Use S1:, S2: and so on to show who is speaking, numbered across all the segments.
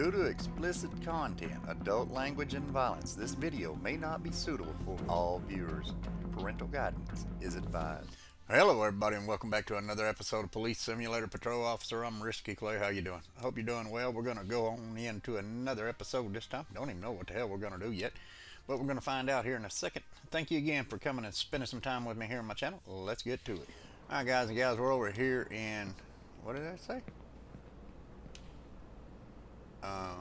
S1: Due to explicit content, adult language, and violence, this video may not be suitable for all viewers. Parental guidance is advised. Hello everybody and welcome back to another episode of Police Simulator Patrol Officer. I'm Risky Clay. How you doing? I hope you're doing well. We're going to go on into another episode this time. Don't even know what the hell we're going to do yet. But we're going to find out here in a second. Thank you again for coming and spending some time with me here on my channel. Let's get to it. Alright guys and gals, we're over here in... What did I say? Uh,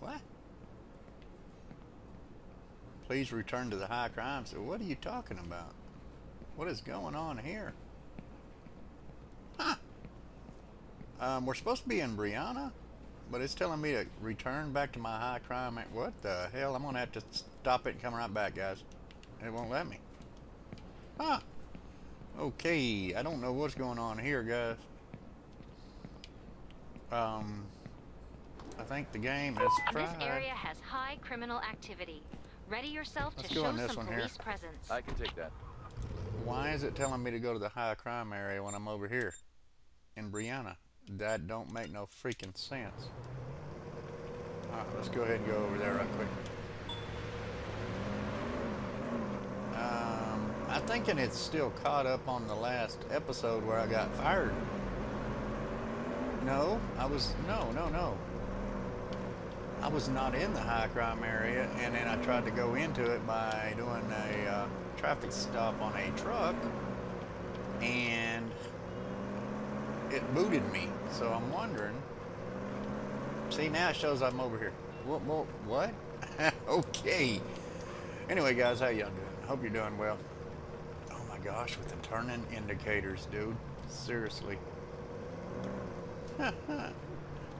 S1: what? Please return to the high crime. So what are you talking about? What is going on here? Huh. Um, we're supposed to be in Brianna, but it's telling me to return back to my high crime. What the hell? I'm going to have to stop it and come right back, guys. It won't let me. Huh. Okay, I don't know what's going on here, guys. Um, I think the game is fried.
S2: This area has high criminal activity. Ready yourself
S1: Let's
S2: to show
S1: on this
S2: some
S1: one here.
S2: police presence.
S3: I can take that.
S1: Why is it telling me to go to the high crime area when I'm over here in Brianna? That don't make no freaking sense. Alright, let's go ahead and go over there right quick. Um, I'm thinking it's still caught up on the last episode where I got fired. No, I was, no, no, no. I was not in the high crime area, and then I tried to go into it by doing a uh, traffic stop on a truck, and it booted me. So I'm wondering. See, now it shows I'm over here. What? What? what? okay. Anyway, guys, how y'all doing? Hope you're doing well. Oh my gosh, with the turning indicators, dude. Seriously. All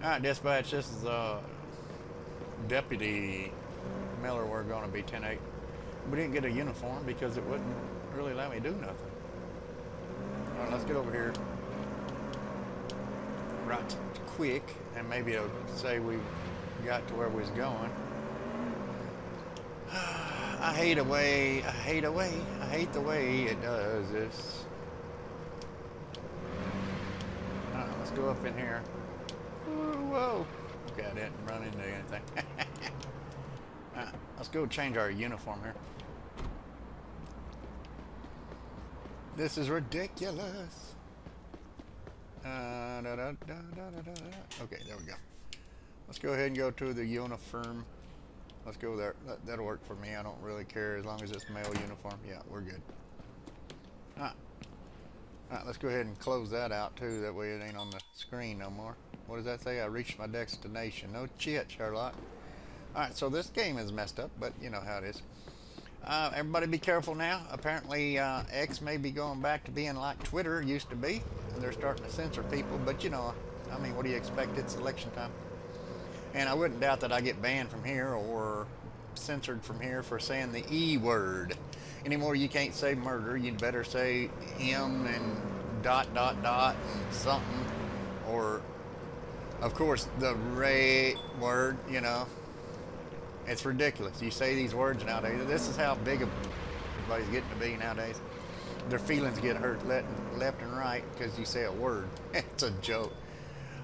S1: right, dispatch. This is uh, Deputy Miller. We're going to be 10-8. We didn't get a uniform because it wouldn't really let me do nothing. All right, let's get over here. Right quick, and maybe it'll say we got to where we was going. I hate a way. I hate a way. I hate the way it does this. Let's go up in here. Ooh, whoa. I didn't run into anything. Right, let's go change our uniform here. This is ridiculous. Uh, da, da, da. Okay, there we go. Let's go ahead and go to the uniform. Let's go there. That, that'll work for me. I don't really care as long as it's male uniform. Yeah, we're good. All right. All right, let's go ahead and close that out too. That way it ain't on the screen no more. What does that say? I reached my destination. No shit, Sherlock. All right, so this game is messed up, but you know how it is. Uh, everybody be careful now. Apparently, uh, X may be going back to being like Twitter used to be. And they're starting to censor people, but you know, I mean, what do you expect? It's election time. And I wouldn't doubt that I get banned from here or censored from here for saying the E word. Anymore, you can't say murder. You'd better say M and dot, dot, dot, and something. Or, of course, the Ray word, you know. It's ridiculous. You say these words nowadays. This is how big everybody's getting to be nowadays. Their feelings get hurt left, left and right because you say a word. it's a joke.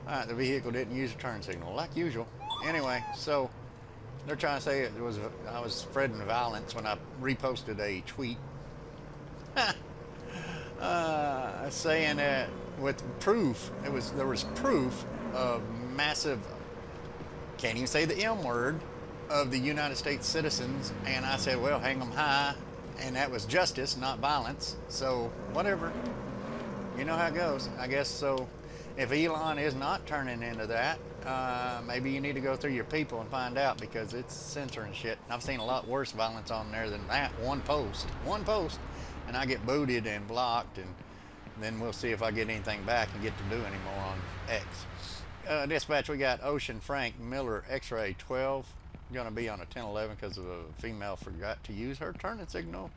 S1: All right, the vehicle didn't use a turn signal, like usual. Anyway, so they're trying to say it was I was spreading violence when I reposted a tweet uh, saying that with proof, it was there was proof of massive. Can't even say the M word of the United States citizens, and I said, well, hang them high, and that was justice, not violence. So whatever, you know how it goes. I guess so. If Elon is not turning into that, uh, maybe you need to go through your people and find out because it's censoring shit. I've seen a lot worse violence on there than that. One post, one post, and I get booted and blocked, and then we'll see if I get anything back and get to do any more on X. Uh, dispatch, we got Ocean Frank Miller X-ray 12. Going to be on a 1011 because of a female forgot to use her turning signal.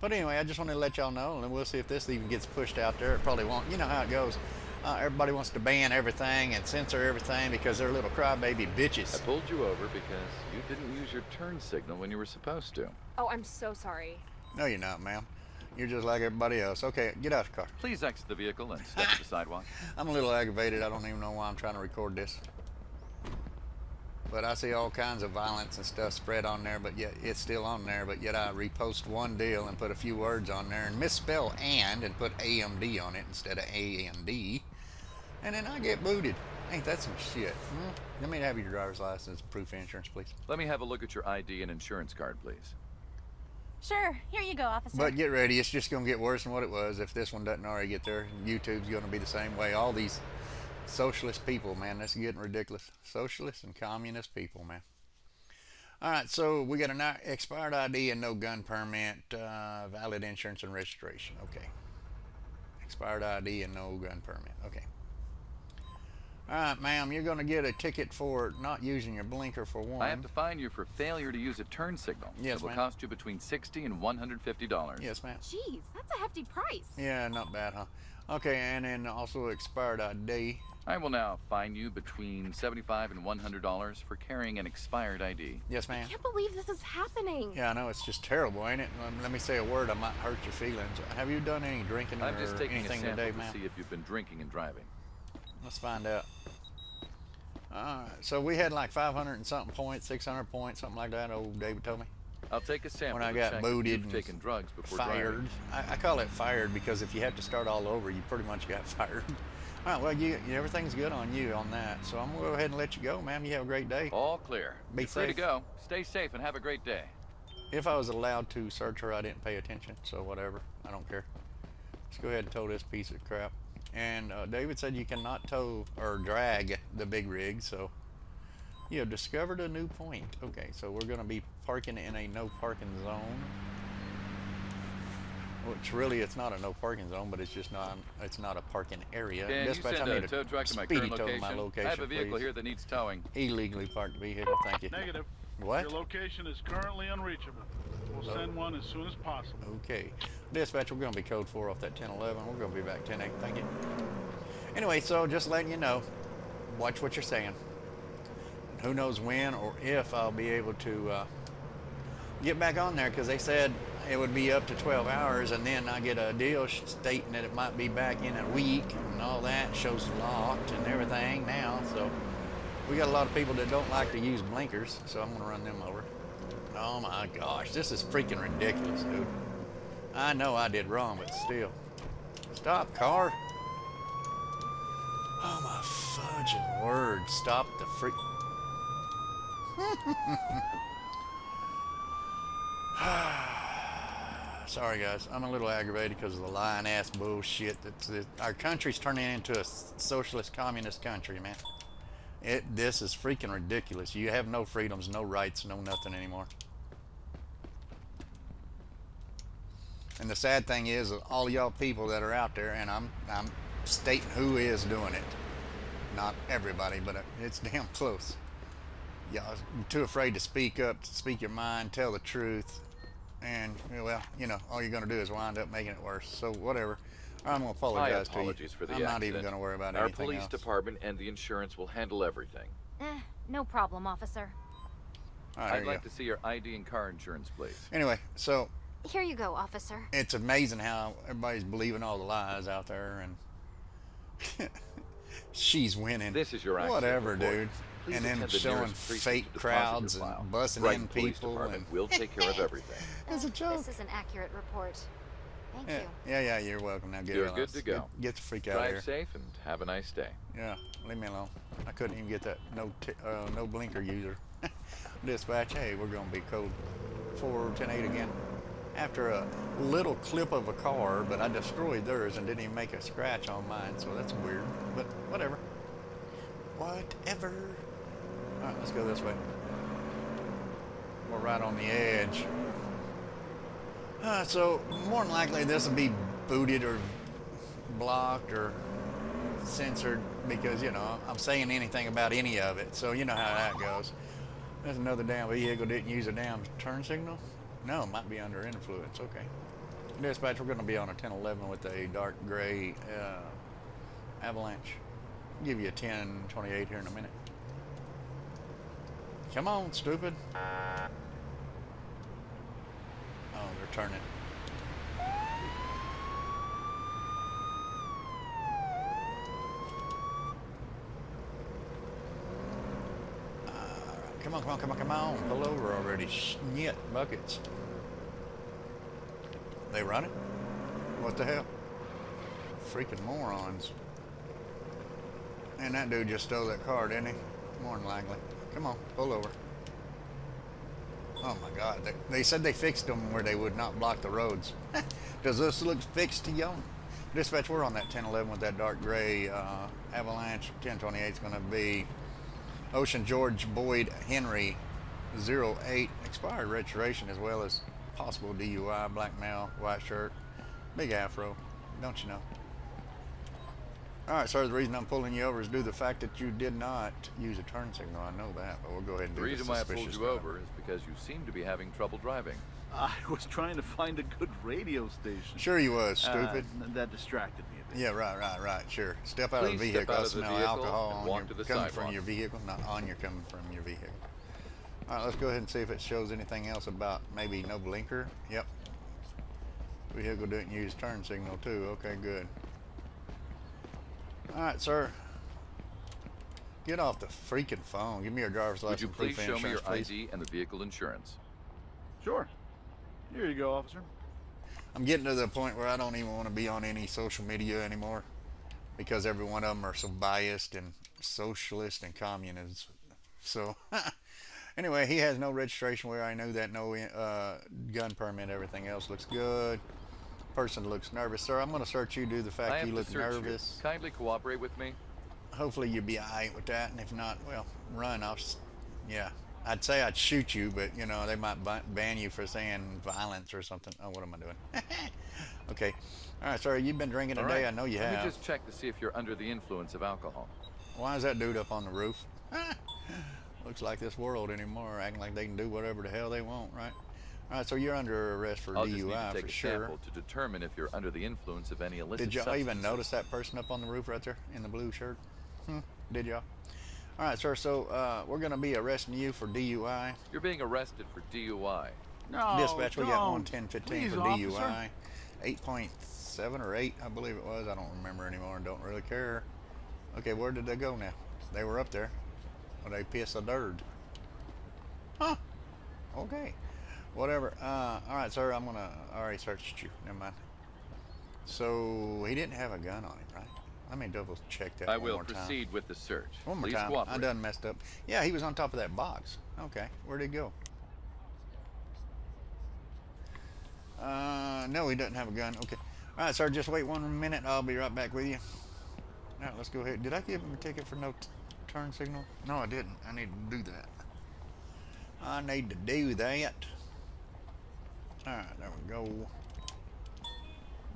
S1: But anyway, I just wanted to let y'all know, and we'll see if this even gets pushed out there. It probably won't. You know how it goes. Uh, everybody wants to ban everything and censor everything because they're little crybaby bitches.
S3: I pulled you over because you didn't use your turn signal when you were supposed to.
S4: Oh, I'm so sorry.
S1: No, you're not, ma'am. You're just like everybody else. Okay, get out of the car.
S3: Please exit the vehicle and step to the sidewalk.
S1: I'm a little aggravated. I don't even know why I'm trying to record this. But I see all kinds of violence and stuff spread on there, but yet it's still on there. But yet I repost one deal and put a few words on there and misspell and and put AMD on it instead of A and D, and then I get booted. Ain't that some shit? Hmm? Let me have your driver's license, proof of insurance, please.
S3: Let me have a look at your ID and insurance card, please.
S4: Sure, here you go, officer.
S1: But get ready, it's just going to get worse than what it was if this one doesn't already get there. YouTube's going to be the same way. All these socialist people, man, that's getting ridiculous. Socialist and communist people, man. All right, so we got an expired ID and no gun permit, uh, valid insurance and registration. Okay. Expired ID and no gun permit. Okay. All right, ma'am, you're going to get a ticket for not using your blinker for one.
S3: I have to fine you for failure to use a turn signal.
S1: Yes,
S3: It will
S1: ma'am.
S3: cost you between 60 and $150.
S1: Yes, ma'am.
S4: Jeez, that's a hefty price.
S1: Yeah, not bad, huh? Okay, and then also expired ID.
S3: I will now fine you between 75 and $100 for carrying an expired ID.
S1: Yes, ma'am.
S4: I can't believe this is happening.
S1: Yeah, I know it's just terrible, ain't it? Let me say a word, I might hurt your feelings. Have you done any drinking
S3: I'm
S1: or
S3: just taking a
S1: anything
S3: sample
S1: today,
S3: to
S1: ma'am?
S3: see if you've been drinking and driving.
S1: Let's find out. All right, so we had like 500 and something points, 600 points, something like that. Old David told me.
S3: I'll take a sample
S1: When I got booted and
S3: taken drugs before
S1: Fired. I, I call it fired because if you have to start all over, you pretty much got fired. All right, well, you, you everything's good on you on that. So I'm gonna go ahead and let you go, ma'am. You have a great day.
S3: All clear.
S1: Be
S3: You're free to go. Stay safe and have a great day.
S1: If I was allowed to search her, I didn't pay attention, so whatever. I don't care. Let's go ahead and tow this piece of crap. And uh, David said you cannot tow or drag the big rig, so you have discovered a new point. Okay, so we're going to be parking in a no parking zone. Which really, it's not a no parking zone, but it's just not. It's not a parking area.
S3: Can you
S1: Dispatch,
S3: send
S1: I
S3: a
S1: need a
S3: tow truck to my
S1: speedy
S3: current
S1: tow to
S3: location?
S1: my location,
S3: I have a vehicle
S1: please.
S3: here that needs towing.
S1: Illegally parked vehicle. Thank you.
S5: Negative.
S1: What?
S5: Your location is currently unreachable. We'll send one as soon as possible.
S1: Okay. Dispatch, we're going to be code 4 off that 1011. We're going to be back 10 8. Thank you. Anyway, so just letting you know, watch what you're saying. Who knows when or if I'll be able to uh, get back on there because they said it would be up to 12 hours and then I get a deal stating that it might be back in a week and all that shows locked and everything now. So we got a lot of people that don't like to use blinkers, so I'm going to run them over. Oh my gosh, this is freaking ridiculous, dude. I know I did wrong, but still. Stop, car. Oh my fudging word. Stop the freak. Sorry, guys. I'm a little aggravated because of the lying ass bullshit. That's that our country's turning into a socialist communist country, man. It. This is freaking ridiculous. You have no freedoms, no rights, no nothing anymore. And the sad thing is, all y'all people that are out there, and I'm I'm stating who is doing it. Not everybody, but it's damn close. Y'all too afraid to speak up, to speak your mind, tell the truth, and well, you know, all you're gonna do is wind up making it worse. So whatever. I'm gonna
S3: My
S1: apologize to you.
S3: apologies for the
S1: I'm not even gonna worry about
S3: Our
S1: anything Our
S3: police
S1: else.
S3: department and the insurance will handle everything.
S2: Eh, no problem, officer.
S1: All right, here
S3: I'd like
S1: go.
S3: to see your ID and car insurance, please.
S1: Anyway, so
S2: Here you go, officer.
S1: it's amazing how everybody's believing all the lies out there and she's winning.
S3: This is your accident
S1: Whatever,
S3: report.
S1: dude.
S3: Please
S1: and then
S3: attend the
S1: showing fake crowds and
S3: file.
S1: busting
S3: Brighton
S1: in
S3: Police
S1: people.
S3: Department we'll take care of everything.
S1: It's a joke.
S2: This is an accurate report. Thank
S1: yeah,
S2: you.
S1: yeah, yeah, you're welcome. Now get
S3: You're
S1: out.
S3: good to go.
S1: Get, get the freak out of
S3: Drive
S1: here.
S3: safe and have a nice day.
S1: Yeah, leave me alone. I couldn't even get that no t- uh, no blinker user. Dispatch, hey, we're gonna be code 410-8 again. After a little clip of a car, but I destroyed theirs and didn't even make a scratch on mine, so that's weird. But whatever. Whatever. All right, let's go this way. We're right on the edge. Uh, so more than likely this will be booted or blocked or censored because you know I'm saying anything about any of it. So you know how that goes. There's another damn vehicle didn't use a damn turn signal. No, might be under influence. Okay. Dispatch, we're going to be on a 1011 with a dark gray uh, avalanche. give you a 1028 here in a minute. Come on, stupid. Oh, they're turning. All Come on, come on, come on, come on. Pull over already. Shit, buckets. They running? What the hell? Freaking morons. And that dude just stole that car, didn't he? More than likely. Come on, pull over. Oh my God! They, they said they fixed them where they would not block the roads. Does this look fixed to you? Dispatch, we're on that 1011 with that dark gray uh, Avalanche. 1028 is going to be Ocean George Boyd Henry 08 expired registration as well as possible DUI, black male, white shirt, big afro. Don't you know? All right, sir. The reason I'm pulling you over is due to the fact that you did not use a turn signal. I know that, but we'll go ahead and
S3: The
S1: do
S3: reason
S1: the
S3: why I pulled you
S1: drive.
S3: over is because you seem to be having trouble driving.
S5: I was trying to find a good radio station.
S1: Sure, you was
S5: Uh,
S1: stupid.
S5: n- that distracted me a bit.
S1: Yeah, right, right, right. Sure. Step out of the
S3: Please
S1: vehicle.
S3: step out
S1: I
S3: of the
S1: smell
S3: vehicle
S1: alcohol on your,
S3: to the
S1: coming from your vehicle, not on your coming from your vehicle. All right, let's go ahead and see if it shows anything else about maybe no blinker. Yep. Vehicle didn't use turn signal too. Okay, good. All right, sir. Get off the freaking phone. Give me your driver's license.
S3: Would
S1: license.
S3: you please show me your
S1: please.
S3: ID and the vehicle insurance?
S5: Sure. Here you go, officer.
S1: I'm getting to the point where I don't even want to be on any social media anymore because every one of them are so biased and socialist and communist. So, anyway, he has no registration where I know that, no uh, gun permit, everything else looks good. Person looks nervous. Sir, I'm going to search you due to the fact you look nervous.
S3: you. Kindly cooperate with me.
S1: Hopefully you'll be alright with that, and if not, well, run. I'll, yeah. I'd say I'd shoot you, but, you know, they might ba- ban you for saying violence or something. Oh, what am I doing? okay. All right, sir, you've been drinking
S3: All
S1: today.
S3: right.
S1: I know you
S3: Let
S1: have.
S3: me just check to see if you're under the influence of alcohol.
S1: Why is that dude up on the roof? Looks like this world anymore, acting like they can do whatever the hell they want, right? All right, so you're under arrest for
S3: I'll just need
S1: DUI
S3: to take
S1: for
S3: a
S1: sure.
S3: sample to determine if you're under the influence of any illicit
S1: Did y'all even notice that person up on the roof right there in the blue shirt? Hmm, did y'all? All right, sir. So uh, we're going to be arresting you for DUI.
S3: You're being arrested for DUI.
S5: No,
S1: Dispatch, we got
S5: don't.
S1: one ten fifteen
S5: Please,
S1: for
S5: officer.
S1: DUI. Eight point seven or eight, I believe it was. I don't remember anymore and don't really care. Okay, where did they go now? They were up there. Well, they pissed a dirt. Huh. Okay. Whatever. Uh, all right, sir. I'm gonna. I already searched you. Never mind. So he didn't have a gun on him, right? Let me double check that.
S3: I
S1: one
S3: will
S1: more time.
S3: proceed with the search.
S1: One more
S3: Please
S1: time.
S3: cooperate.
S1: I done messed up. Yeah, he was on top of that box. Okay, where'd he go? Uh, no, he doesn't have a gun. Okay. All right, sir, just wait one minute. I'll be right back with you. All right, let's go ahead. Did I give him a ticket for no t- turn signal? No, I didn't. I need to do that. I need to do that. All right, there we go.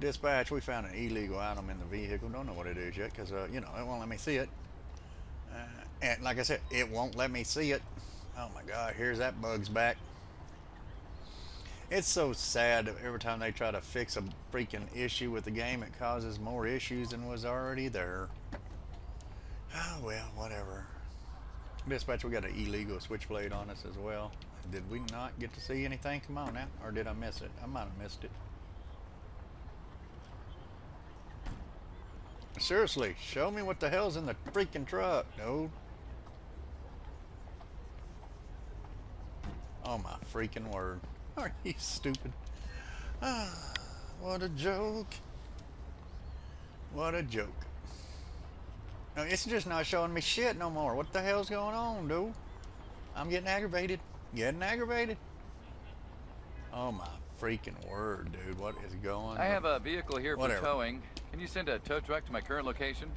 S1: Dispatch, we found an illegal item in the vehicle. Don't know what it is yet because, uh, you know, it won't let me see it. Uh, and like I said, it won't let me see it. Oh my God, here's that bug's back. It's so sad every time they try to fix a freaking issue with the game, it causes more issues than was already there. Oh well, whatever. Dispatch, we got an illegal switchblade on us as well. Did we not get to see anything? Come on now. Or did I miss it? I might have missed it. Seriously, show me what the hell's in the freaking truck, dude. Oh my freaking word. Are you stupid? Ah, what a joke. What a joke. No, it's just not showing me shit no more. What the hell's going on, dude? I'm getting aggravated. Getting aggravated. Oh my freaking word, dude. What is going
S3: I have a vehicle here for towing. Can you send a tow truck to my current location?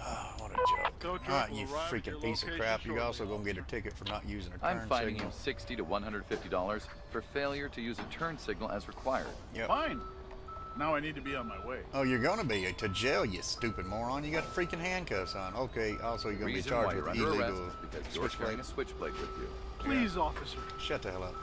S1: Oh, what a joke.
S5: Tow truck ah,
S1: All right, you
S5: arrive at your
S1: freaking piece of crap. You're also going to get a ticket for not using a
S3: I'm
S1: turn
S3: fining
S1: signal.
S3: you 60 to 150 dollars for failure to use a turn signal as required.
S1: Yep.
S5: Fine. Now I need to be on my way.
S1: Oh, you're gonna be to jail, you stupid moron. You got freaking handcuffs on. Okay, also you're gonna be charged
S3: you're
S1: with illegal
S3: arrest because you're
S1: switchblade.
S3: carrying a switchblade with you.
S5: Please, officer.
S1: Shut the hell up.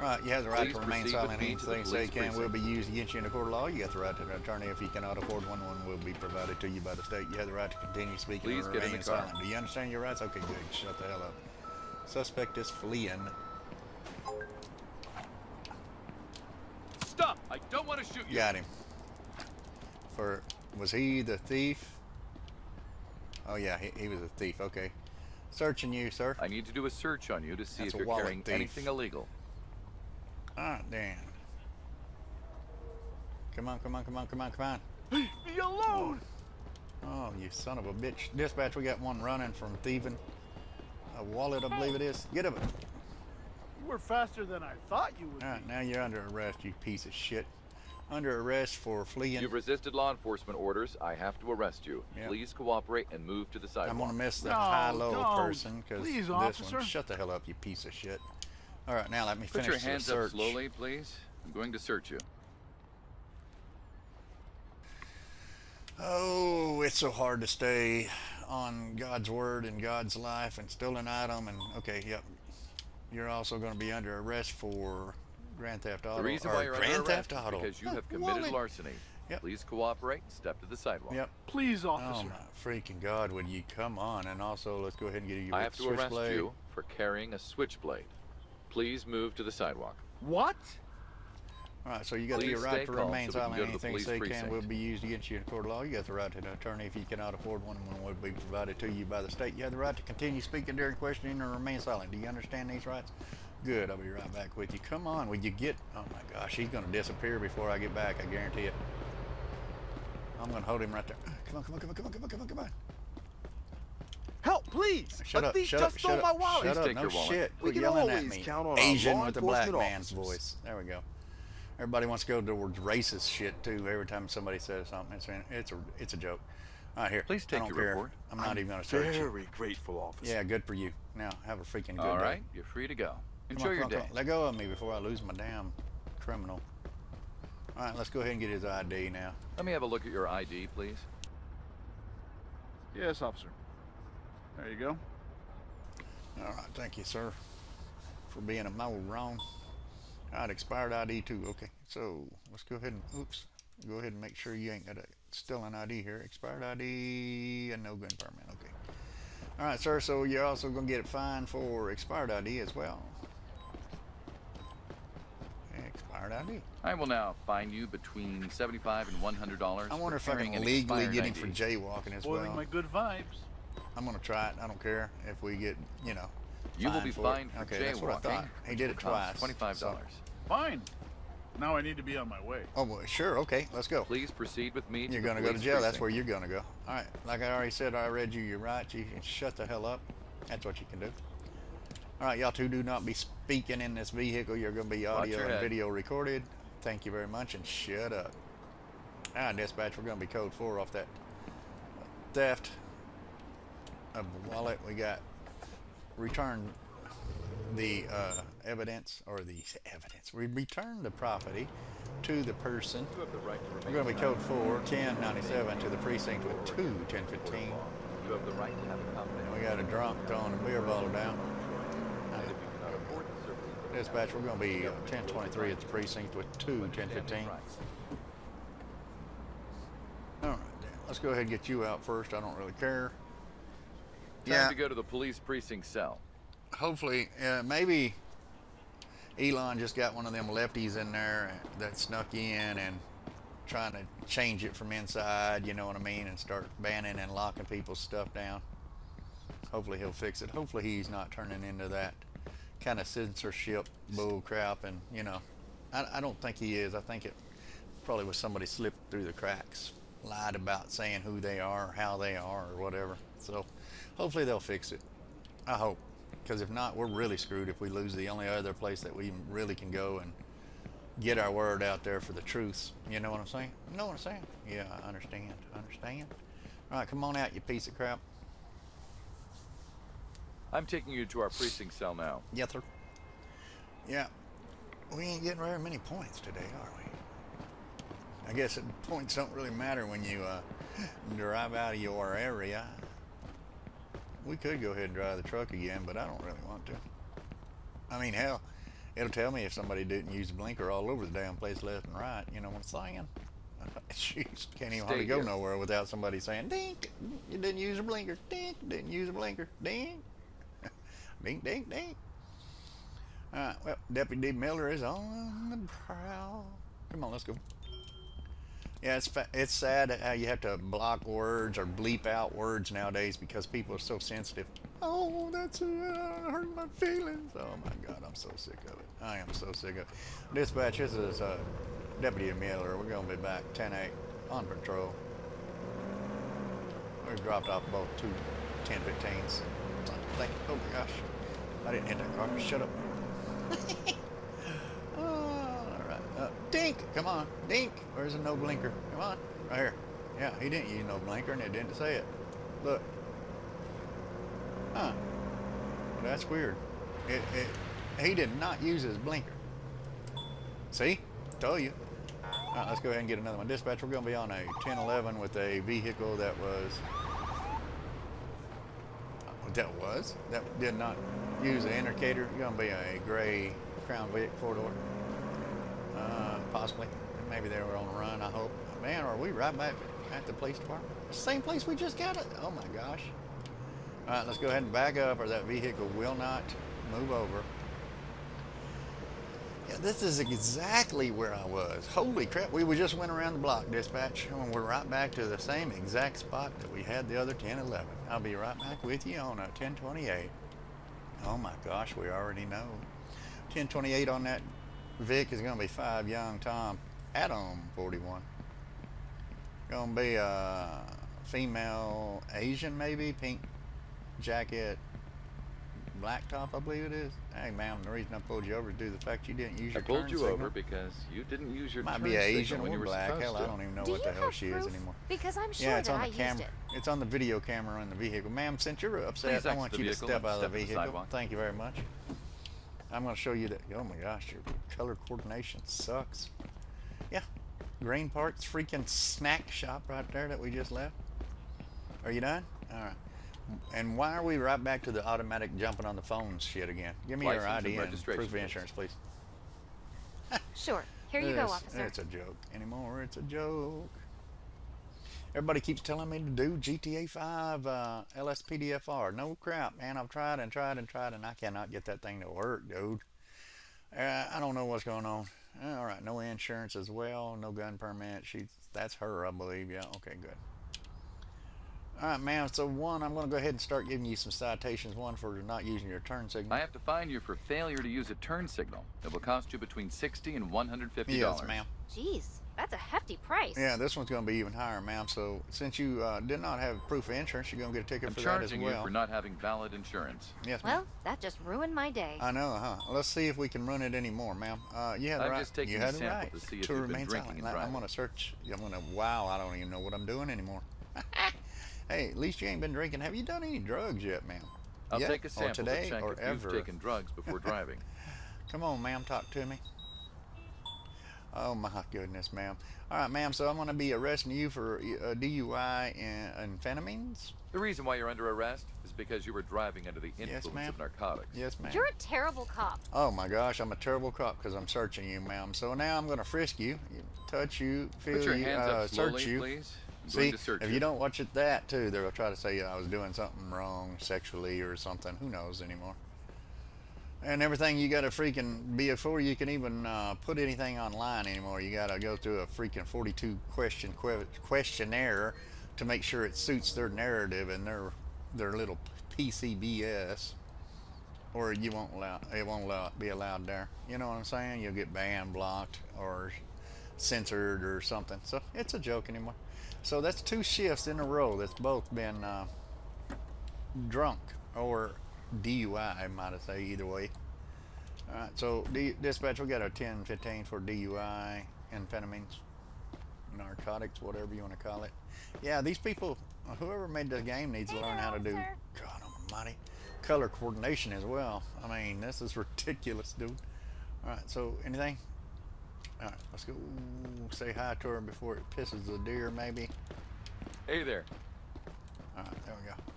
S1: All right, you have the right
S3: Please
S1: to remain silent.
S3: me to the
S1: Anything say
S3: police
S1: can will be used against you in a court of law. You got the right to an attorney if you cannot afford one. One will be provided to you by the state. You have the right to continue speaking
S3: Please
S1: or
S3: get
S1: remain silent. Do you understand your rights? Okay, good. Shut the hell up. Suspect is fleeing.
S3: Stop! I don't want to shoot you.
S1: Got him. For was he the thief? Oh yeah, he, he was a thief. Okay. Searching you, sir.
S3: I need to do a search on you to see
S1: That's
S3: if you're
S1: wallet
S3: carrying
S1: thief.
S3: anything illegal.
S1: Ah, Dan. Come on, come on, come on, come on, come on.
S5: Leave me alone!
S1: Oh, you son of a bitch. Dispatch, we got one running from thieving. A wallet, I believe it is. Get up.
S5: You were faster than I thought you would
S1: All right,
S5: be.
S1: now you're under arrest, you piece of shit. Under arrest for fleeing.
S3: You've resisted law enforcement orders. I have to arrest you.
S1: Yeah.
S3: Please cooperate and move to the sidewalk.
S1: I'm gonna miss the
S5: No,
S1: high-low
S5: don't.
S1: person because
S5: Please,
S1: this
S5: officer.
S1: one. Shut the hell up, you piece of shit. All right, now let me
S3: Put
S1: finish
S3: your hands up slowly, please. I'm going to search you.
S1: Oh, it's so hard to stay on God's word and God's life and still an item. And okay, yep. You're also going to be under arrest for Grand Theft Auto.
S3: The reason why you're
S1: Grand
S3: under arrest
S1: Theft Auto.
S3: because you have committed
S1: wallet.
S3: larceny.
S1: Yep.
S3: Please cooperate and step to the sidewalk.
S1: Yep.
S5: Please,
S1: Oh
S5: officer.
S1: my freaking God! Would you come on? And also, let's go ahead and get you
S3: I have to arrest
S1: switchblade.
S3: you for carrying a switchblade. Please move to the sidewalk.
S5: what?
S1: All right, so you got
S3: Please
S1: the right to remain
S3: so we can
S1: silent.
S3: go to the
S1: Anything
S3: police
S1: say can will be used against you in a court of law. You got the right to an attorney if you cannot afford one. One will be provided to you by the state. You have the right to continue speaking during questioning or remain silent. Do you understand these rights? Good. I'll be right back with you. Come on. Will you get? Oh my gosh, he's going to disappear before I get back. I guarantee it. I'm going to hold him right there. Come on, come on, come on, come on, come on, come on, come on.
S6: Help, please!
S1: Shut
S6: a
S1: up,
S6: thief
S1: shut
S6: just
S1: up,
S6: stole
S1: shut
S6: my
S1: up,
S6: wallet.
S1: shut
S3: Please
S1: up,
S3: take
S1: no
S3: your wallet.
S1: shit.
S6: We
S1: Quit
S6: can
S1: yelling at
S6: always
S1: me.
S6: count on our
S1: Asian
S6: law
S1: with a black
S6: enforcement
S1: man's
S6: officers.
S1: voice. There we go. Everybody wants to go towards racist shit too. Every time somebody says something, it's it's a it's a joke. All right, here.
S3: Please take your
S1: care.
S3: report.
S1: I'm not even going to search you.
S6: Very grateful, officer.
S1: Yeah, good for you. Now have a freaking good
S3: All
S1: day.
S3: right, you're free to go. Enjoy
S1: on,
S3: your day.
S1: on. Let go of me before I lose my damn criminal. All right, let's go ahead and get his ID now.
S3: Let me have a look at your ID, please.
S5: Yes, officer. There you go.
S1: All right, thank you, sir, for being a moron. All right, expired ID too. Okay, so let's go ahead and oops, go ahead and make sure you ain't got a stolen ID here. Expired ID and no gun permit. Okay. All right, sir. So you're also gonna get a fine for expired ID as well. Expired ID.
S3: I will now fine you between seventy-five and one hundred dollars.
S1: I wonder if I
S3: carrying
S1: can legally
S3: expired
S1: get him for jaywalking as
S5: Spoiling
S1: well.
S5: my good vibes.
S1: I'm gonna try it. I don't care if we get, you know.
S3: You will be
S1: for it.
S3: fined for
S1: Okay, that's what I
S3: jaywalking,
S1: thought. He did it twice.
S3: Twenty-five
S1: so-
S3: dollars.
S5: Fine. Now I need to be on my way.
S1: Oh, well, sure. Okay, let's go.
S3: Please proceed with me.
S1: You're
S3: the
S1: gonna go to
S3: police
S1: jail. That's where you're gonna go. All right. Like I already said, I read you your rights. You can shut the hell up. That's what you can do. All right, y'all two do not be speaking in this vehicle. You're gonna be audio and video recorded. Thank you very much, and shut up. All right, dispatch. We're gonna be code four off that theft of the wallet. We got return the uh, evidence or the evidence. We return the property to the person.
S3: The right to
S1: We're going to be code 4, 1097 to the precinct with 2, 1015.
S3: You have the right to have a
S1: And we got a drunk throwing a beer bottle down.
S3: And if you cannot afford the services,
S1: Dispatch, we're going to be uh, 1023 at the precinct with 2, 1015. All right, then. let's go ahead and get you out first. I don't really care.
S3: Time to go to the police precinct cell.
S1: hopefully, uh, maybe Elon just got one of them lefties in there that snuck in and trying to change it from inside, you know what I mean, and start banning and locking people's stuff down. Hopefully he'll fix it. Hopefully he's not turning into that kind of censorship bull crap and, you know, I, I don't think he is. I think it probably was somebody slipped through the cracks, lied about saying who they are, how they are, or whatever. So hopefully they'll fix it. I hope. Because if not, we're really screwed if we lose the only other place that we really can go and get our word out there for the truth. You know what I'm saying? You know what I'm saying? Yeah, I understand. I understand. All right, come on out, you piece of crap.
S3: I'm taking you to our precinct cell now.
S1: Yes, sir. Yeah. We ain't getting very many points today, are we? I guess points don't really matter when you uh, drive out of your area. We could go ahead and drive the truck again, but I don't really want to. I mean, hell, it'll tell me if somebody didn't use the blinker all over the damn place left and right. You know what I'm saying? Jeez, can't even hardly go nowhere without somebody saying, ding, you didn't use a blinker, ding, didn't use a blinker, ding, ding, ding, ding. All right, well, Deputy Miller is on the prowl. Come on, let's go. Yeah, it's it's sad how you have to block words or bleep out words nowadays because people are so sensitive. Oh, that's uh, hurt my feelings. Oh my God, I'm so sick of it. I am so sick of it. Dispatch, this is uh, Deputy Miller. We're gonna be back 10-8 on patrol. We dropped off both two 10-15s. Thank Oh my gosh, I didn't hit that car. Shut up. Oh, all right. Uh, Dink, come on, Dink. Where's the no blinker? Come on, right here. Yeah, he didn't use no blinker, and it didn't say it. Look. Huh. Well, that's weird. It, it, he did not use his blinker. See? Told you. All right, let's go ahead and get another one. Dispatch, we're going to be on a 1011 with a vehicle that was. uh, That was? That did not use an indicator. Going to be a gray Crown Vic four door. Uh, possibly. Maybe they were on the run, I hope. Man, are we right back at the police department? Same place we just got it. Oh my gosh. All right, let's go ahead and back up or that vehicle will not move over. Yeah, this is exactly where I was. Holy crap, we just went around the block, dispatch, and we're right back to the same exact spot that we had the other 1011. I'll be right back with you on a 1028. Oh my gosh, we already know. 1028 on that Vic is going to be five young Tom Adam 41. Going to be a female Asian maybe, pink jacket, black top I believe it is. Hey ma'am, the reason I pulled you over is due to the fact you didn't use
S3: I
S1: your
S3: pulled
S1: turn
S3: you
S1: signal.
S3: over because you didn't use your
S1: Might
S3: turn
S1: be
S3: signal
S1: Asian
S3: when you
S1: or
S3: were
S1: black.
S3: supposed
S1: Hell, I don't even know
S4: Do
S1: what the hell
S4: have
S1: she is
S4: proof?
S1: anymore.
S4: Because I'm sure
S1: Yeah, it's
S4: that
S1: on the
S4: used
S1: camera.
S4: it.
S1: It's on the video camera in the vehicle. Ma'am, since you're upset,
S3: Please
S1: I want you to step out of the
S3: step to the
S1: vehicle.
S3: sidewalk.
S1: Thank you very much. I'm going to show you that. Oh my gosh, your color coordination sucks. Yeah, Green Park's freaking snack shop right there that we just left. Are you done? All right. And why are we right back to the automatic jumping on the phone shit again? Give me your
S3: License and
S1: ID and,
S3: registration,
S1: proof of
S3: please.
S1: insurance, please.
S4: Sure. Here you go, officer.
S1: It's a joke anymore. It's a joke. Everybody keeps telling me to do GTA 5 uh, LSPDFR. No crap, man. I've tried and tried and tried, and I cannot get that thing to work, dude. Uh, I don't know what's going on. Uh, All right, no insurance as well. No gun permit. She's that's her, I believe. Yeah. Okay, good. All right, ma'am. So one, I'm going to go ahead and start giving you some citations. One for not using your turn signal.
S3: I have to fine you for failure to use a turn signal. It will cost you between 60 and one hundred fifty dollars.
S1: yes,
S3: dollars.
S1: ma'am.
S4: Jeez, that's a hefty price.
S1: Yeah, this one's going to be even higher, ma'am. So since you uh, did not have proof of insurance, you're going to get a ticket
S3: I'm
S1: for that as well.
S3: charging
S1: well.
S3: you for not having valid insurance.
S1: yes, ma'am.
S4: Well, that just ruined my day.
S1: I know, huh? Let's see if we can run it anymore, ma'am. Uh, you had the
S3: I'm
S1: right.
S3: just taking
S1: you had the
S3: sample
S1: right
S3: to see if
S1: to
S3: you've been drinking
S1: silent.
S3: and
S1: Now, I'm going to search. I'm going to. Wow, I don't even know what I'm doing anymore. hey, at least you ain't been drinking. Have you done any drugs yet, ma'am?
S3: I'll
S1: Yet?
S3: take a
S1: or
S3: sample
S1: today
S3: to check
S1: or
S3: if
S1: ever.
S3: you've taken drugs before driving.
S1: Come on, ma'am, talk to me. Oh my goodness, ma'am. All right, ma'am. So I'm going to be arresting you for uh, DUI and amphetamines.
S3: The reason why you're under arrest is because you were driving under the influence
S1: ma'am.
S3: of narcotics.
S1: Yes, ma'am.
S4: You're a terrible cop.
S1: Oh my gosh, I'm a terrible cop because I'm searching you, ma'am. So now I'm going to frisk you, touch you, feel
S3: Put your
S1: you,
S3: hands
S1: uh,
S3: up slowly,
S1: search you.
S3: please. I'm
S1: See,
S3: going to
S1: if you don't watch it that too, they'll try to say I was doing something wrong sexually or something. Who knows anymore? And everything you got to freaking be before you can even uh, put anything online anymore. You got to go through a freaking 42 question que- questionnaire to make sure it suits their narrative and their their little PCBS, or you won't allow it won't allow be allowed there. You know what I'm saying? You'll get banned, blocked, or censored or something. So it's a joke anymore. So that's two shifts in a row that's both been uh, drunk or DUI, I might have say either way. All right, so D- dispatch, we got a 10, 15 for DUI, amphetamines, narcotics, whatever you want to call it. Yeah, these people, whoever made this game needs to learn
S4: there,
S1: how to do. God almighty, color coordination as well. I mean, this is ridiculous, dude. All right, so anything? All right, let's go say hi to her before it pisses the deer, maybe.
S3: Hey there.
S1: All right, there we go.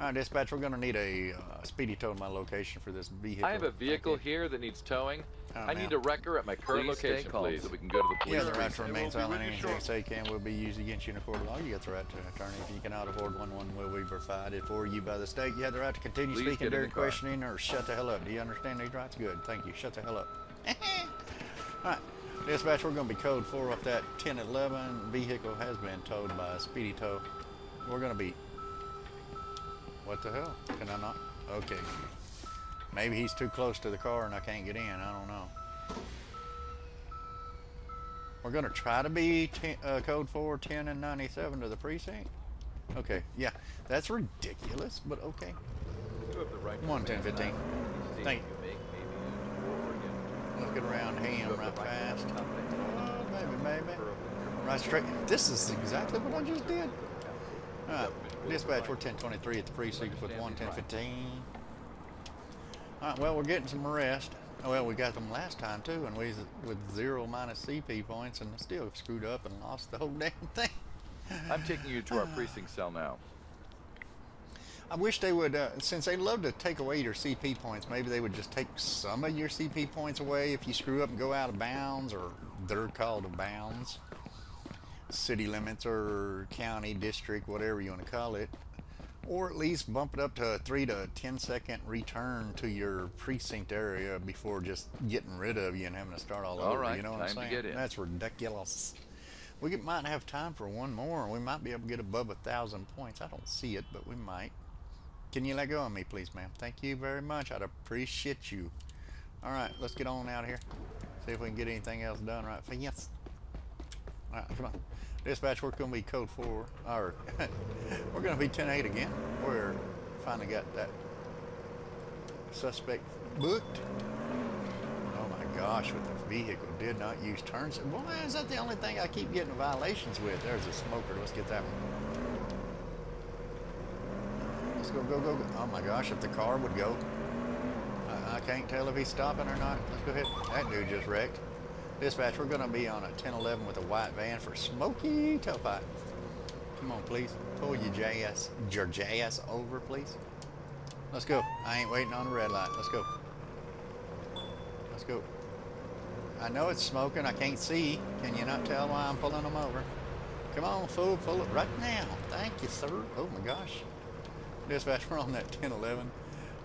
S1: All right, dispatch, we're going to need a uh, speedy tow to my location for this vehicle.
S7: I have a vehicle here that needs towing.
S1: Oh,
S7: I need a wrecker at my current
S3: Please
S7: location,
S3: calm
S7: please.
S3: so we can go to the
S1: You
S3: police
S1: have the right to remain silent.
S5: with you
S1: Anything
S5: shortly.
S1: say can will be used against you in a court of law. You got the right to an attorney. If you cannot afford one, one will be provided for you by the state. You have the right to continue
S3: Please
S1: speaking during
S3: the car.
S1: questioning or shut the hell up. Do you understand these rights? Good. Thank you. Shut the hell up. All right. Dispatch, we're going to be code 4 off that 1011. Vehicle has been towed by a speedy tow. We're going to be... What the hell? Can I not? Okay. Maybe he's too close to the car and I can't get in. I don't know. We're going to try to be ten, uh, code 4, 10, and 97 to the precinct. Okay, yeah. That's ridiculous, but okay.
S7: Right to
S1: One, 10, 15. Thank you. Get around him right fast. Oh, maybe, maybe. Right straight. This is exactly what I just did. Dispatch, we're 1023 at the precinct with 11015. Alright, well, we're getting some rest. Oh, well, we got them last time too, and we with zero minus CP points and still screwed up and lost the whole damn thing.
S3: I'm taking you to our precinct cell now.
S1: I wish they would, uh, since they love to take away your CP points, maybe they would just take some of your CP points away if you screw up and go out of bounds, or they're called bounds. City limits or county, district, whatever you want to call it. Or at least bump it up to a 3 to 10 second return to your precinct area before just getting rid of you and having to start all,
S3: All
S1: over.
S3: right,
S1: you know what I'm saying? That's ridiculous. We might have time for one more. We might be able to get above a thousand points. I don't see it, but we might. Can you let go of me, please, ma'am? Thank you very much. I'd appreciate you. All right, let's get on out of here. See if we can get anything else done right. Yes. Come on. Dispatch, we're going to be code 4, or we're going to be 10-8 again. We're finally got that suspect booked. Oh my gosh, with the vehicle did not use turns. Why is that the only thing I keep getting violations with? There's a smoker. Let's get that one. Let's go, go, go, go. Oh my gosh, if the car would go. I, I can't tell if he's stopping or not. Let's go ahead. That dude just wrecked. Dispatch, we're going to be on a 1011 with a white van for Smoky Tailpipe. Come on, please. Pull your JS, your JS over, please. Let's go. I ain't waiting on the red light. Let's go. Let's go. I know it's smoking. I can't see. Can you not tell why I'm pulling them over? Come on, fool. Pull it right now. Thank you, sir. Oh, my gosh. Dispatch, we're on that 1011.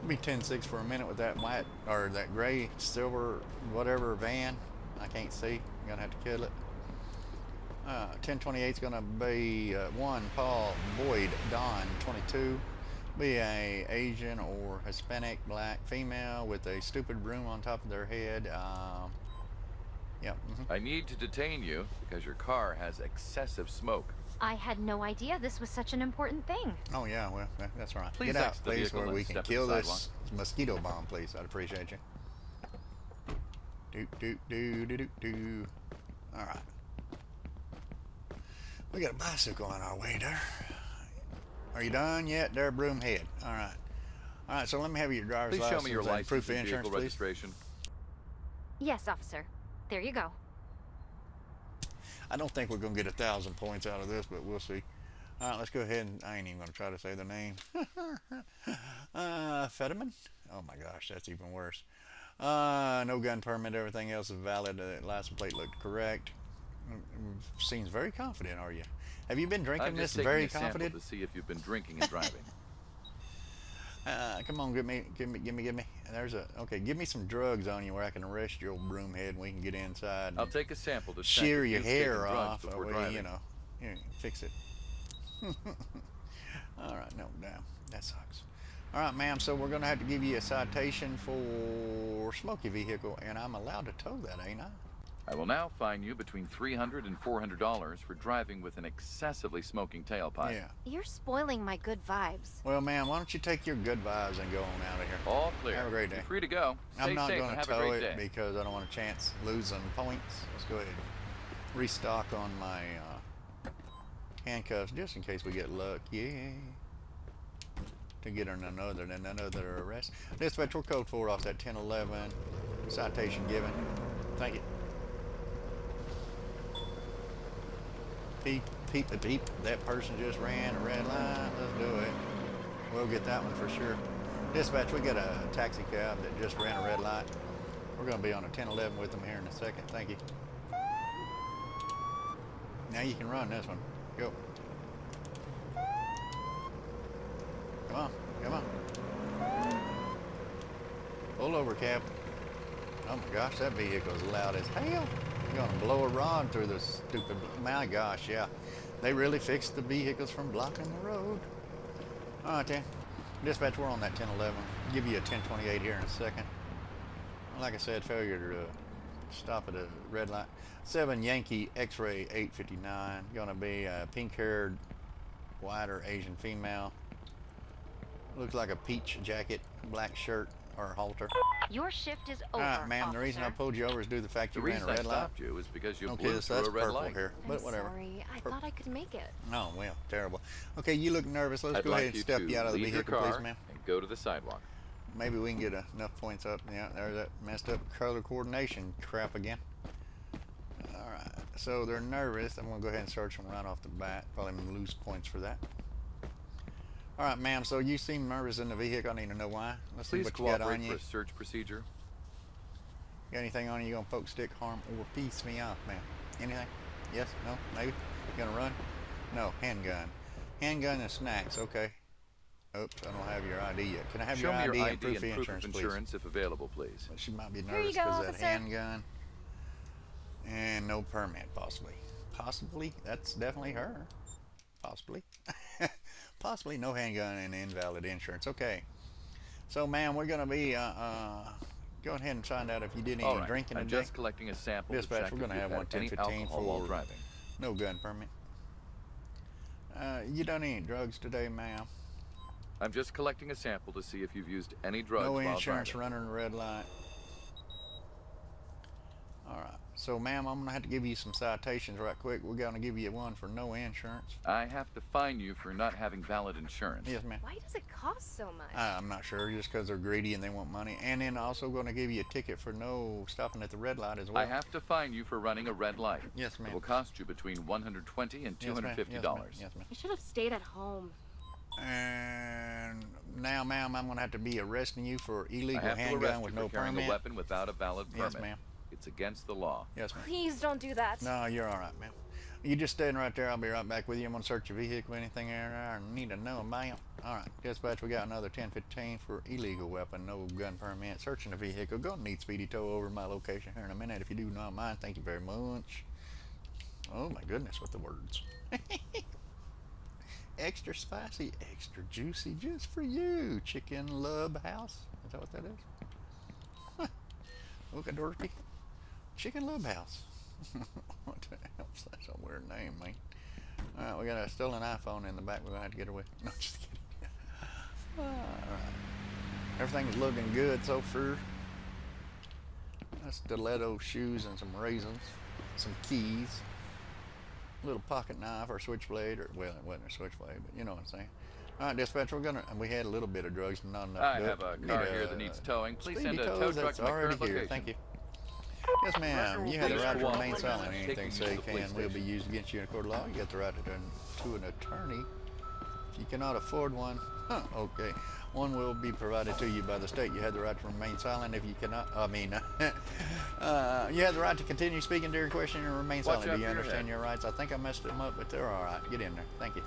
S1: We'll be 10-6 for a minute with that white, or that gray, silver, whatever van. I can't see. I'm going to have to kill it. Uh, 1028 is going to be uh, one Paul Boyd Don 22. Be a Asian or Hispanic black female with a stupid broom on top of their head. Um, yeah. mhm.
S3: I need to detain you because your car has excessive smoke.
S4: I had no idea this was such an important thing.
S1: Oh yeah. Well, that's right.
S3: Please
S1: Get out,
S3: the
S1: please, where we can kill
S3: the
S1: this mosquito bomb, please. I'd appreciate you. Do do do do do do. All right. We got a bicycle on our way there. Are you done yet? There, Broomhead. All right. All right. So let me have your driver's
S3: Please
S1: license
S3: show me your
S1: and
S3: license
S1: proof of insurance,
S3: vehicle
S1: please.
S3: registration.
S4: Yes, officer. There you go.
S1: I don't think we're gonna get a thousand points out of this, but we'll see. All right, let's go ahead and I ain't even gonna try to say the name. uh, Fetterman. Oh my gosh, that's even worse. Uh, no gun permit. Everything else is valid. The license plate looked correct. Seems very confident. Are you? Have you been drinking this very
S3: a
S1: confident?
S3: to see if you've been drinking and driving.
S1: Uh, come on, give me, give me, give me, give me. There's a okay. Give me some drugs on you where I can arrest your old broomhead and we can get inside.
S3: I'll take a sample to
S1: shear
S3: if
S1: your hair off,
S3: before
S1: or we,
S3: driving.
S1: you know, here, fix it. All right, no, down. That sucks. All right, ma'am. So we're gonna have to give you a citation for smoky vehicle, and I'm allowed to tow that, ain't I?
S3: I will now fine you between $300 and $400 for driving with an excessively smoking tailpipe.
S1: Yeah.
S4: You're spoiling my good vibes.
S1: Well, ma'am, why don't you take your good vibes and go on out of here?
S3: All clear.
S1: Have a great day.
S3: You're free to go. Stay
S1: I'm not going to tow it
S3: day.
S1: because I don't want a chance losing points. Let's go ahead and restock on my uh, handcuffs just in case we get luck. Yeah. To get in another than another arrest. Dispatch, we're code 4 off that 1011. Citation given. Thank you. Peep, peep, peep, peep. That person just ran a red line. Let's do it. We'll get that one for sure. Dispatch, we got a taxi cab that just ran a red light. We're going to be on a 1011 with them here in a second. Thank you. Now you can run this one. Go. Come on. Come on. Pull over, cab. Oh my gosh, that vehicle is loud as hell. You're Gonna blow a rod through the stupid. My gosh, yeah. They really fixed the vehicles from blocking the road. All right, then. Dispatch, we're on that 1011. Give you a 1028 here in a second. Like I said, failure to uh, stop at a red light. 7 Yankee X-ray 859. Gonna be a pink-haired, white or Asian female. Looks like a peach jacket, black shirt or halter.
S2: Your shift is
S1: All
S2: over,
S1: right, ma'am. The reason I pulled you over is due to the fact
S3: The
S1: you ran a
S3: reason I
S1: red light.
S3: stopped you is because you
S1: Okay,
S3: blew
S1: so
S3: through
S1: that's
S3: a red
S1: purple
S3: light.
S1: here,
S4: I'm
S1: but whatever.
S4: sorry. I
S1: Pur-
S4: thought I could make it.
S1: Oh well, terrible. Okay, you look nervous. Let's
S3: I'd
S1: go
S3: like
S1: ahead and
S3: you
S1: step you out of the vehicle,
S3: car
S1: please, ma'am.
S3: and go to the sidewalk.
S1: Maybe we can get enough points up. Yeah, there's that messed up color coordination crap again. All right, so they're nervous. I'm gonna go ahead and search them right off the bat. Probably lose points for that. All right, ma'am. So you seem nervous in the vehicle. I need to know why. Let's see
S3: Please
S1: what you got on
S3: cooperate
S1: you.
S3: for a search procedure.
S1: Got anything on you? You gonna poke, stick, harm, or piece me off, ma'am? Anything? Yes? No? Maybe? You gonna run? No. Handgun. Handgun and snacks. Okay. Oops, I don't have your ID yet. Can I have
S3: Show
S1: your
S3: me
S1: ID,
S3: your
S1: and
S3: ID
S1: proof
S3: and
S1: of
S3: proof
S1: insurance,
S3: of
S1: please?
S3: insurance if available, please.
S1: She might be
S4: Here
S1: nervous
S4: you go,
S1: because that handgun and no permit, possibly. Possibly. That's definitely her. Possibly. possibly no handgun and invalid insurance. Okay. So, ma'am, we're going to be uh, uh, go ahead and find out if you did any
S3: right.
S1: drinking
S3: I'm just collecting a sample
S1: Dispatch,
S3: to
S1: we're gonna
S3: you've
S1: have
S3: had
S1: one
S3: any
S1: 1015
S3: alcohol while driving.
S1: No gun permit. Uh, you done any drugs today, ma'am?
S3: I'm just collecting a sample to see if you've used any drugs
S1: no insurance running a red light. All right. So, ma'am, I'm gonna have to give you some citations right quick. We're gonna give you one for no insurance.
S3: I have to fine you for not having valid insurance.
S1: Yes, ma'am.
S4: Why does it cost so much?
S1: Uh, I'm not sure, just because they're greedy and they want money. And then also going to give you a ticket for no stopping at the red light as well.
S3: I have to fine you for running a red light.
S1: Yes, ma'am.
S3: It will cost you between 120 and $250.
S1: Yes, ma'am. Yes, ma'am.
S4: I should have stayed at home.
S1: And now, ma'am, I'm going to have to be arresting you for illegal handgun.
S3: I
S1: illegal
S3: have to arrest
S1: with
S3: you
S1: no
S3: for carrying
S1: permit.
S3: a weapon without a valid permit.
S1: Yes,
S3: permit.
S1: ma'am.
S3: It's against the law.
S1: Yes, ma'am.
S4: Please don't do that.
S1: No, you're all right, ma'am. You just staying right there. I'll be right back with you. I'm going to search your vehicle. Anything there I need to know about. All right. Dispatch, we got another 1015 for illegal weapon, no gun permit. Searching the vehicle. Going to need speedy tow over my location here in a minute. If you do not mind, thank you very much. Oh, my goodness, with the words. extra spicy, extra juicy, just for you. Chicken Lub House. Is that what that is? Look at Dorothy. Chicken Lub House. what the hell's that's a weird name, man. Alright, we got a stolen iPhone in the back we're gonna have to get away. No, just kidding. Alright. Everything's looking good so far. That's stiletto shoes and some raisins, some keys, a little pocket knife or switchblade, or well, it wasn't a switchblade, but you know what I'm saying. All right, dispatch, we're gonna. We had a little bit of drugs, not enough.
S3: I
S1: do
S3: have
S1: it.
S3: a
S1: Need
S3: car here that needs towing. Please send a tow truck to my
S1: already
S3: current
S1: here.
S3: location.
S1: Thank you. Yes, ma'am. You have the right to remain silent. Anything
S3: you
S1: say
S3: police
S1: can will be used against you in a court of law. You got the right to turn to an attorney. If you cannot afford one, huh, okay, one will be provided to you by the state. You have the right to remain silent if you cannot. I mean, uh, you have the right to continue speaking during question and remain
S3: Watch
S1: silent. Do you understand your rights? I think I messed them up, but they're all right. Get in there. Thank you.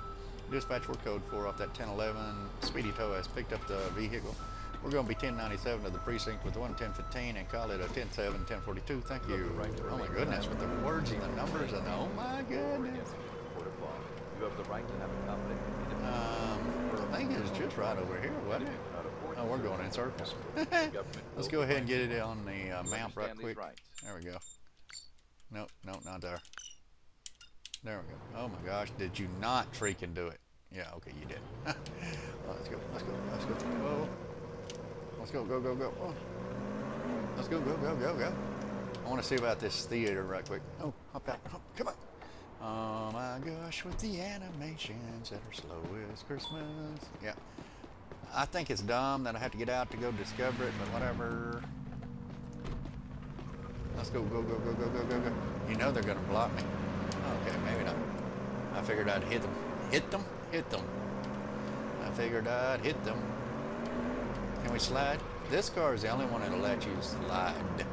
S1: Dispatch, we're code 4 off that 1011. Speedy Tow has picked up the vehicle. We're going to be 1097 to the precinct with 11015 and call it a 107 1042. Thank you. Oh my goodness, with the words and the numbers and the, oh my goodness.
S7: Court of law. You have the right to have a confident
S1: Um, I think it's just right over here, wasn't it? Oh, we're going in circles. Let's go ahead and get it on the uh, map right quick. There we go. Nope, nope, not there. There we go. Oh my gosh, did you not freaking do it? Yeah, okay, you did. Let's go, let's go, let's go. Let's go, go, go, go. Oh. Let's go, go, go, go, go. I want to see about this theater right quick. Oh, hop out. Oh, come on. Oh my gosh, with the animations that are slow as Christmas. Yeah. I think it's dumb that I have to get out to go discover it, but whatever. Let's go, go, go, go, go, go, go, go. You know they're gonna block me. Okay, maybe not. I figured I'd hit them. Hit them? Hit them. I figured I'd hit them. Can we slide? This car is the only one that'll let you slide.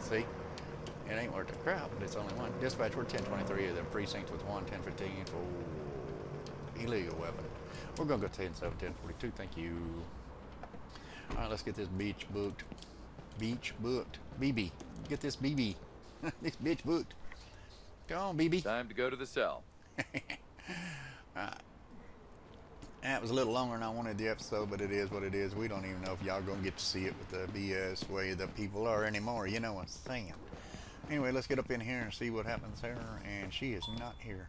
S1: See? It ain't worth a crap, but it's only one. Dispatch, we're 1023 of the precinct with one 1015 for illegal weapon. We're gonna go 10 7 1042. Thank you. All right, let's get this beach booked. Beach booked. BB. Get this BB. this bitch booked. Come on, BB.
S3: Time to go to the cell.
S1: That was a little longer than I wanted the episode, but it is what it is. We don't even know if y'all gonna get to see it with the BS way the people are anymore. You know what I'm saying. Anyway, let's get up in here and see what happens here. And she is not here.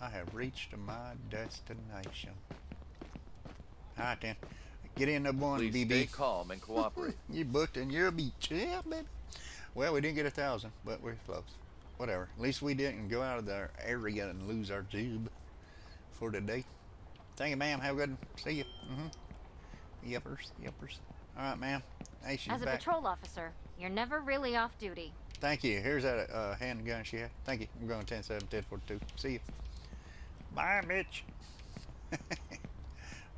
S1: I have reached my destination. All right then. Get in the one,
S3: Please
S1: BB.
S3: stay calm and cooperate.
S1: You booked and you're a beach. Yeah, baby. Well, we didn't get a thousand, but we're close. Whatever. At least we didn't go out of the area and lose our tube for today. Thank you, ma'am. Have a good. See you. Mm-hmm. Yuppers, yuppers. All right, ma'am. Hey, she's
S2: As a
S1: back.
S2: patrol officer, you're never really off duty.
S1: Thank you. Here's that uh, handgun she had. Thank you. I'm going 10 7 10 42. See you. Bye, bitch.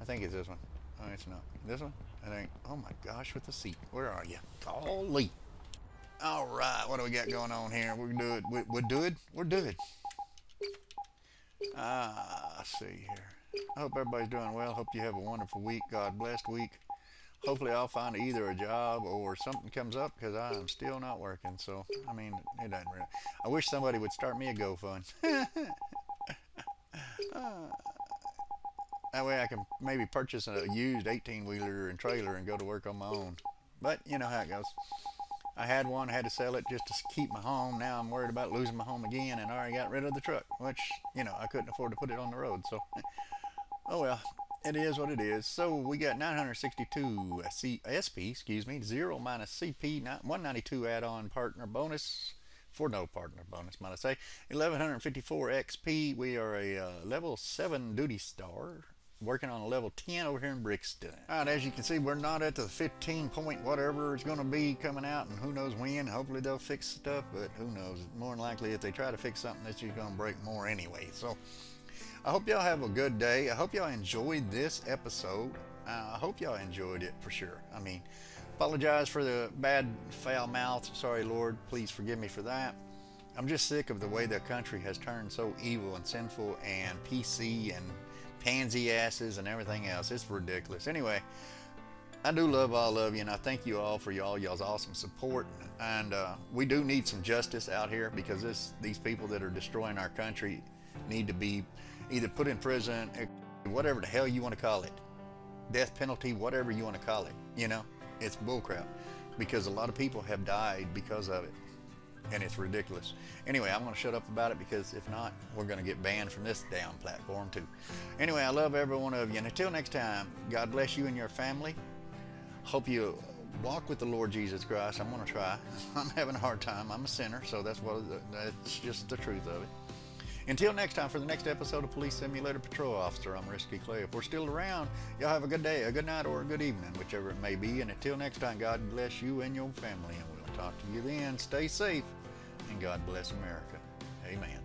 S1: I think it's this one. Oh, it's not. This one? I think. Oh my gosh, with the seat. Where are you? Golly. All right. What do we got going on here? We're good. We, we're good. We're good. Ah, let's see here. I hope everybody's doing well. Hope you have a wonderful week. God blessed week. Hopefully, I'll find either a job or something comes up because I am still not working. So, I mean, it doesn't really. I wish somebody would start me a GoFund. That way I can maybe purchase a used 18 wheeler and trailer and go to work on my own. But you know how it goes. I had one, I had to sell it just to keep my home. Now I'm worried about losing my home again and I already got rid of the truck, which, you know, I couldn't afford to put it on the road. So, oh well, it is what it is. So we got 962 C, SP, excuse me, 0 minus CP, 192 add-on partner bonus for no partner bonus, might I say. 1154 XP. We are a uh, level 7 duty star. Working on a level 10 over here in Brighton. Alright, as you can see, we're not at the 15 point whatever it's going to be coming out, and who knows when. Hopefully, they'll fix stuff, but who knows. More than likely, if they try to fix something, it's just going to break more anyway. So, I hope y'all have a good day. I hope y'all enjoyed this episode. I hope y'all enjoyed it for sure. I mean, apologize for the bad foul mouth. Sorry, Lord. Please forgive me for that. I'm just sick of the way the country has turned so evil and sinful and PC and pansy asses and everything else. It's ridiculous. Anyway, I do love all of you, and I thank you all for y'all y'all's awesome support. And uh, we do need some justice out here because this these people that are destroying our country need to be either put in prison, eh, whatever the hell you want to call it, death penalty, whatever you want to call it. You know, it's bullcrap because a lot of people have died because of it and it's ridiculous. Anyway, I'm going to shut up about it because if not, we're going to get banned from this damn platform too. Anyway, I love every one of you, and until next time, God bless you and your family. Hope you walk with the Lord Jesus Christ. I'm going to try. I'm having a hard time. I'm a sinner, so that's what that's just the truth of it. Until next time, for the next episode of Police Simulator Patrol Officer, I'm Risky Clay. If we're still around, y'all have a good day, a good night, or a good evening, whichever it may be. And until next time, God bless you and your family, and we'll talk to you then. Stay safe, and God bless America. Amen.